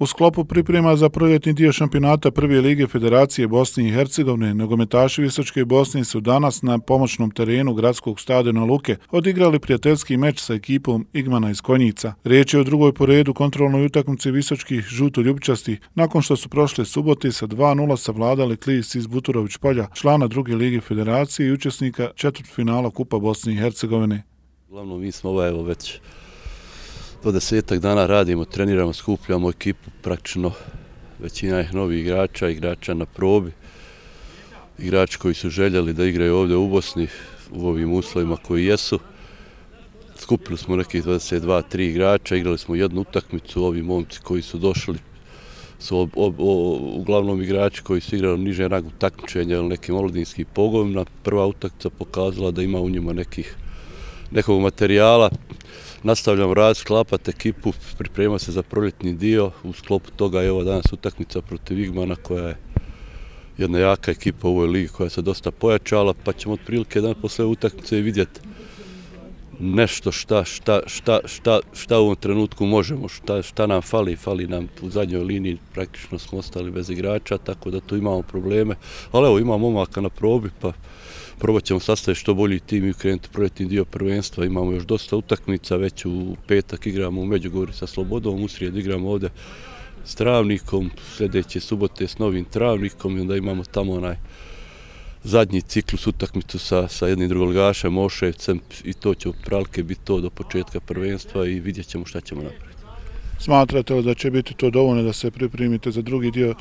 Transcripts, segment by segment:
U sklopu priprema za proljetni dio šampionata Prve lige Federacije Bosne i Hercegovine, nogometaši Visočke Bosne su danas na pomoćnom terenu gradskog stadiona Luke odigrali prijateljski meč sa ekipom Igmana iz Konjica. Riječ je o drugoj poredu kontrolnoj utakmici Visočkih žuto ljubčasti, nakon što su prošle subote sa 2-0 savladali Klis iz Buturović polja, člana druge lige Federacije i učesnika četvrt finala Kupa Bosne i Hercegovine. Glavno mi smo ovaj, evo već do desetak dana radimo, treniramo, skupljamo ekipu, praktično većina je novih igrača, igrača na probi, igrači koji su željeli da igraju ovdje u Bosni u ovim uslovima koji jesu. Skupili smo nekih 22-3 igrača, igrali smo jednu utakmicu, ovi momci koji su došli su uglavnom igrači koji su igrali niže rangu takmičenja ili nekim oladinskim pogovima. Prva utakmica pokazala da ima u njima nekih, nekog materijala nastavljamo rad, sklapati ekipu, priprema se za proljetni dio. U sklopu toga je ovo danas utakmica protiv Igmana koja je jedna jaka ekipa u ovoj ligi koja se dosta pojačala, pa ćemo otprilike dan posle utakmice vidjeti nešto šta, šta, šta, šta, šta u ovom trenutku možemo, šta, šta nam fali, fali nam u zadnjoj liniji, praktično smo ostali bez igrača, tako da tu imamo probleme, ali evo imamo momaka na probi, pa probat ćemo sastaviti što bolji tim i krenuti projektni dio prvenstva. Imamo još dosta utakmica, već u petak igramo u Međugorju sa Slobodom, u srijedu igramo ovde s Travnikom, sljedeće subote s novim Travnikom i onda imamo tamo onaj zadnji ciklus utakmicu sa, sa jednim drugoligašem, Moševcem i to će u pralke biti to do početka prvenstva i vidjet ćemo šta ćemo napraviti. Smatrate li da će biti to dovoljno da se pripremite za drugi dio e,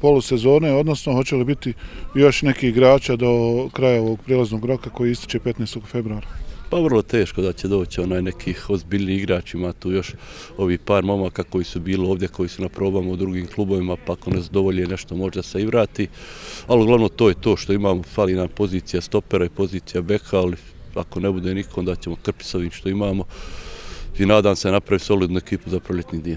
polusezone, odnosno hoće li biti još neki igrača do kraja ovog prilaznog roka koji ističe 15. februara? Pa vrlo teško da će doći onaj nekih ozbiljnih igrač, ima tu još ovi par momaka koji su bili ovdje, koji su na probama u drugim klubovima, pa ako ne zadovolje nešto možda se i vrati. Ali uglavnom to je to što imamo, fali nam pozicija stopera i pozicija beka, ali ako ne bude nikom da ćemo krpiti sa ovim što imamo i nadam se napravi solidnu ekipu za proljetni dio.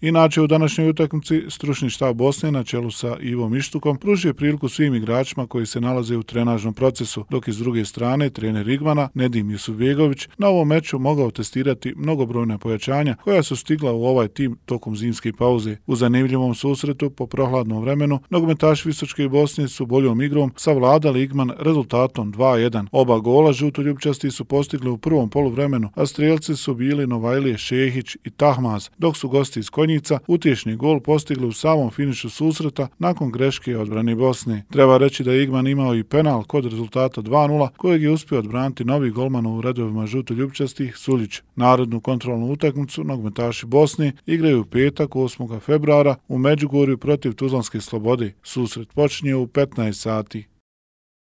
Inače, u današnjoj utakmici stručni štab Bosne na čelu sa Ivom Ištukom pružuje priliku svim igračima koji se nalaze u trenažnom procesu, dok iz druge strane trener Igmana, Nedim Jusubjegović na ovom meču mogao testirati mnogobrojna pojačanja koja su stigla u ovaj tim tokom zimske pauze. U zanimljivom susretu po prohladnom vremenu, nogometaši Visočke Bosne su boljom igrom savladali Igman rezultatom 2-1. Oba gola žutoljubčasti su postigli u prvom poluvremenu, a strelci su bili Novajlije Šehić i Tahmaz, dok su gosti iz Konjica Konjica utješni gol postigli u samom finišu susreta nakon greške odbrani Bosne. Treba reći da je Igman imao i penal kod rezultata 2-0 kojeg je uspio odbraniti novi golman u redovima žuto ljubčastih Suljić. Narodnu kontrolnu utakmicu nogmetaši Bosne igraju u petak 8. februara u Međugorju protiv Tuzlanske slobode. Susret počinje u 15 sati.